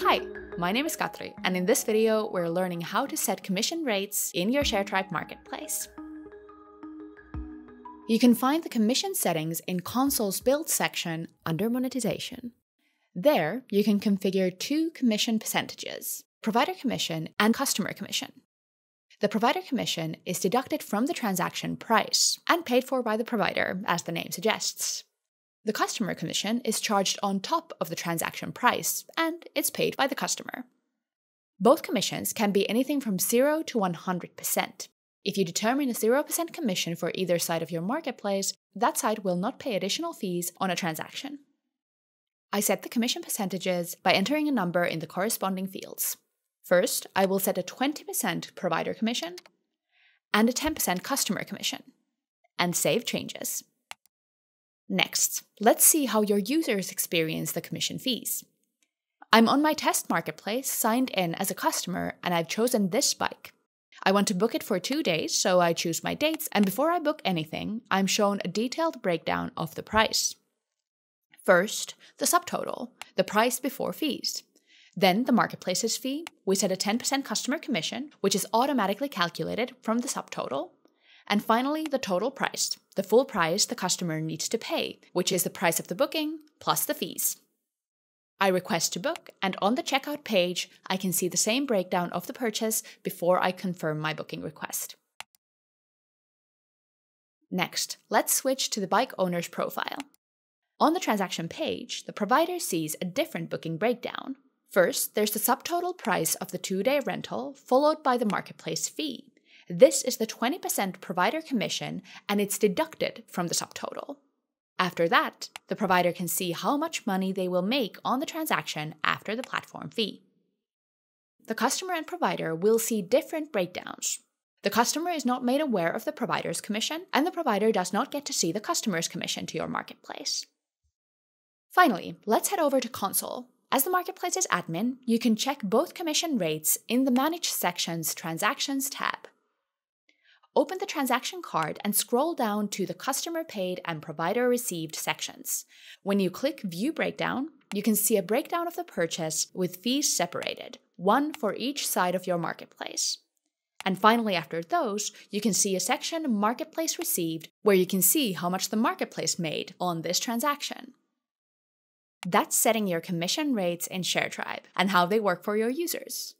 Hi, my name is Katri, and in this video, we're learning how to set commission rates in your Sharetribe marketplace. You can find the commission settings in Console's Build section under Monetization. There, you can configure two commission percentages provider commission and customer commission. The provider commission is deducted from the transaction price and paid for by the provider, as the name suggests. The customer commission is charged on top of the transaction price, and it's paid by the customer. Both commissions can be anything from 0 to 100%. If you determine a 0% commission for either side of your marketplace, that side will not pay additional fees on a transaction. I set the commission percentages by entering a number in the corresponding fields. First, I will set a 20% provider commission and a 10% customer commission, and save changes. Next, let's see how your users experience the commission fees. I'm on my test marketplace, signed in as a customer, and I've chosen this bike. I want to book it for two days, so I choose my dates, and before I book anything, I'm shown a detailed breakdown of the price. First, the subtotal, the price before fees. Then the marketplace's fee, we set a 10% customer commission, which is automatically calculated from the subtotal. And finally, the total price, the full price the customer needs to pay, which is the price of the booking plus the fees. I request to book, and on the checkout page, I can see the same breakdown of the purchase before I confirm my booking request. Next, let's switch to the bike owner's profile. On the transaction page, the provider sees a different booking breakdown. First, there's the subtotal price of the two day rental, followed by the marketplace fee. This is the 20% provider commission and it's deducted from the subtotal. After that, the provider can see how much money they will make on the transaction after the platform fee. The customer and provider will see different breakdowns. The customer is not made aware of the provider's commission, and the provider does not get to see the customer's commission to your marketplace. Finally, let's head over to Console. As the marketplace's admin, you can check both commission rates in the Manage section's Transactions tab open the transaction card and scroll down to the customer paid and provider received sections. When you click View Breakdown, you can see a breakdown of the purchase with fees separated, one for each side of your marketplace. And finally, after those, you can see a section Marketplace Received where you can see how much the marketplace made on this transaction. That's setting your commission rates in Sharetribe and how they work for your users.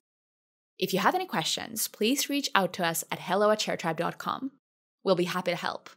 If you have any questions, please reach out to us at hello at. We'll be happy to help.